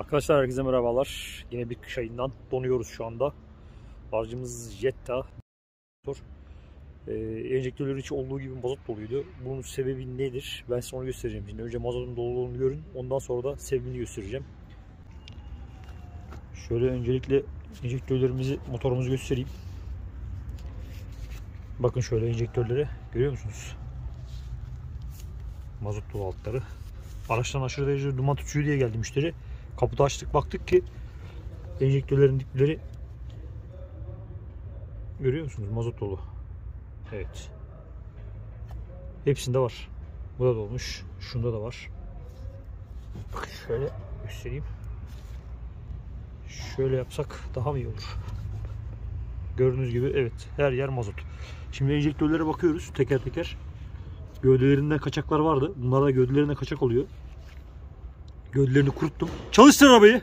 Arkadaşlar herkese merhabalar. Yine bir kış ayından donuyoruz şu anda. Aracımız Jetta. Ee, enjektörleri içi olduğu gibi mazot doluydu. Bunun sebebi nedir? Ben size onu göstereceğim şimdi. Önce mazotun doluluğunu görün. Ondan sonra da sebebini göstereceğim. Şöyle öncelikle enjektörlerimizi, motorumuzu göstereyim. Bakın şöyle enjektörleri görüyor musunuz? Mazot dolu altları. Araçtan aşırı derecede duman tutuyor diye geldi müşteri. Kaputu açtık baktık ki enjektörlerin dipleri görüyor musunuz? Mazot dolu. Evet. Hepsinde var. Bu da dolmuş. Şunda da var. Şöyle göstereyim. Şöyle yapsak daha mı iyi olur? Gördüğünüz gibi evet her yer mazot. Şimdi enjektörlere bakıyoruz teker teker. Gövdelerinden kaçaklar vardı. Bunlar da gövdelerinde kaçak oluyor. Gövdelerini kuruttum. Çalıştır arabayı.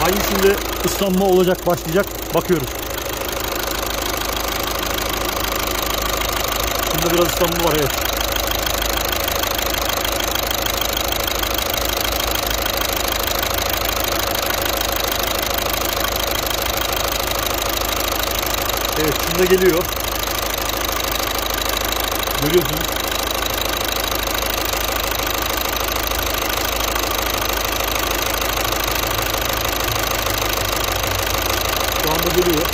Hangisinde ıslanma olacak, başlayacak bakıyoruz. Bunda biraz ıslanma var evet. Şunda geliyor. Görüyorsunuz. Şu anda geliyor.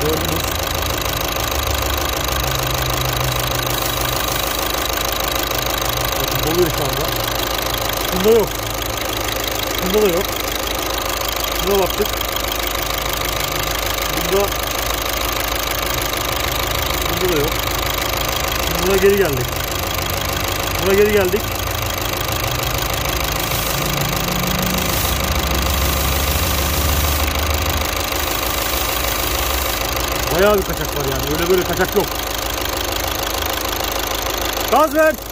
Gördünüz. Bakın doluyor şu anda. Bunda yok. Bunda da yok. Buna baktık. Bunda Bunda da yok. Şimdi buna geri geldik. Buna geri geldik. Bayağı bir kaçak var yani. Öyle böyle kaçak yok. Gaz ver.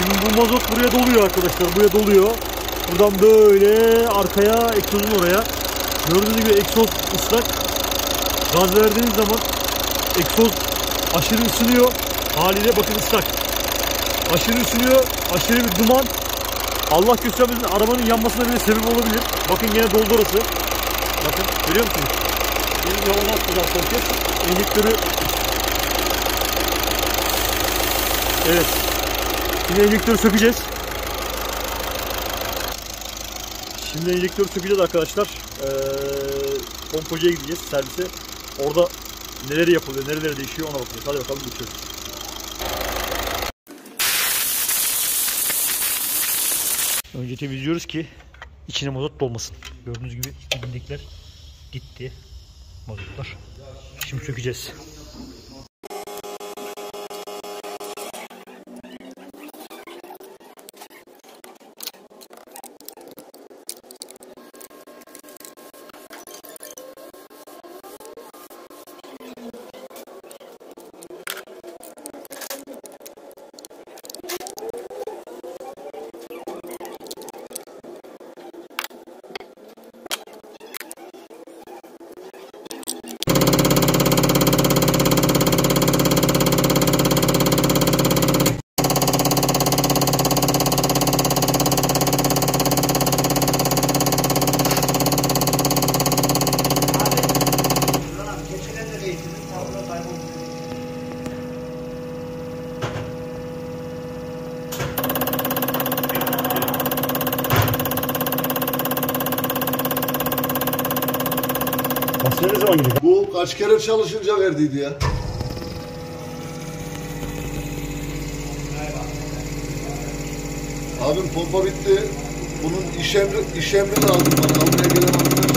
Şimdi bu mazot buraya doluyor arkadaşlar. Buraya doluyor. Buradan böyle arkaya egzozun oraya. Gördüğünüz gibi egzoz ıslak. Gaz verdiğiniz zaman egzoz aşırı ısınıyor. Haliyle bakın ıslak. Aşırı ısınıyor. Aşırı bir duman. Allah göstermesin arabanın yanmasına bile sebep olabilir. Bakın yine doldu orası. Bakın görüyor musunuz? Benim yolunu attılar son kez. Enjektörü Evet. Şimdi enjektörü sökeceğiz. Şimdi enjektörü sökeceğiz arkadaşlar. Ee, pompacıya gideceğiz servise. Orada neleri yapılıyor, nereleri değişiyor ona bakacağız. Hadi bakalım geçiyoruz. Önce temizliyoruz ki içine mazot dolmasın. Gördüğünüz gibi dibindekiler gitti. Mazotlar. Şimdi sökeceğiz. Maskeye ne zaman gidecek? Bu kaç kere çalışınca verdiydi ya. Abim pompa bitti. Bunun iş emri, iş emri lazım bana. Almaya gelen almaya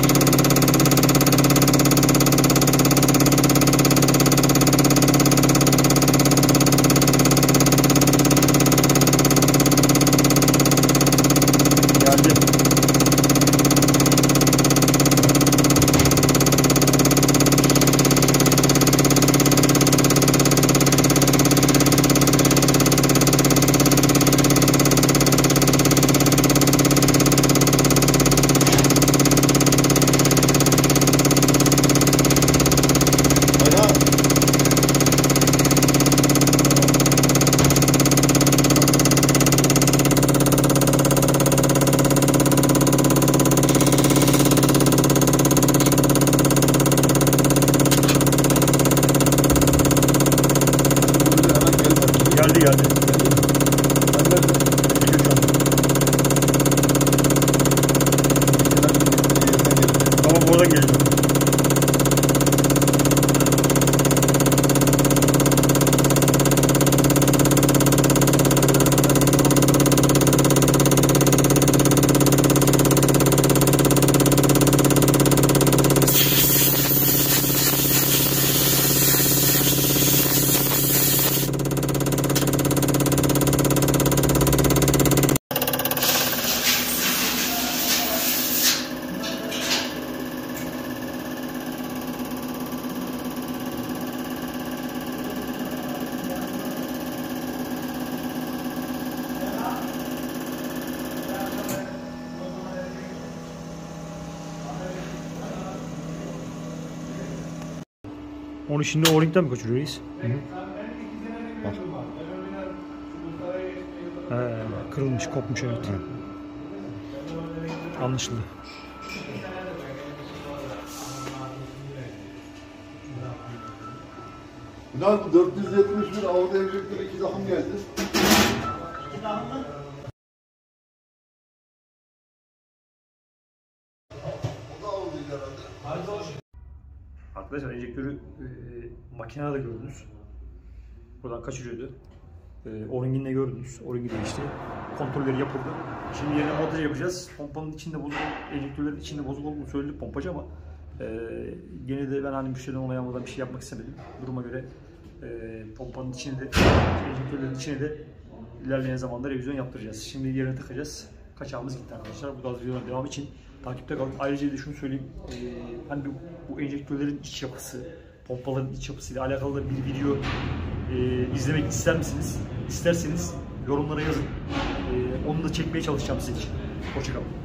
geldi. Onu şimdi O-ring'den mi kaçırıyor reis? He, kırılmış, kopmuş evet. Anlaşıldı. Ünal bu 471 Audi enjektör 2 dahım geldi. O da Audi'ydi herhalde. Arkadaşlar enjektörü e, makinede gördünüz. Buradan kaçırıyordu. E, O-ring'inde gördünüz. O-ringi değişti. Kontrolleri yapıldı. Şimdi yerine montaj yapacağız. Pompanın içinde bozuk, enjektörlerin içinde bozuk olduğunu söyledi pompacı ama e, gene de ben hani müşteriden onay almadan bir şey yapmak istemedim. Duruma göre e, pompanın içine de, enjektörlerin içine de ilerleyen zamanda revizyon yaptıracağız. Şimdi yerine takacağız. Kaçağımız gitti arkadaşlar. Bu da videonun devamı için takipte kalın. Ayrıca de şunu söyleyeyim. E, hani bu, bu enjektörlerin iç yapısı, pompaların iç yapısıyla alakalı da bir video e, izlemek ister misiniz? İsterseniz yorumlara yazın. E, onu da çekmeye çalışacağım sizin için. Hoşçakalın.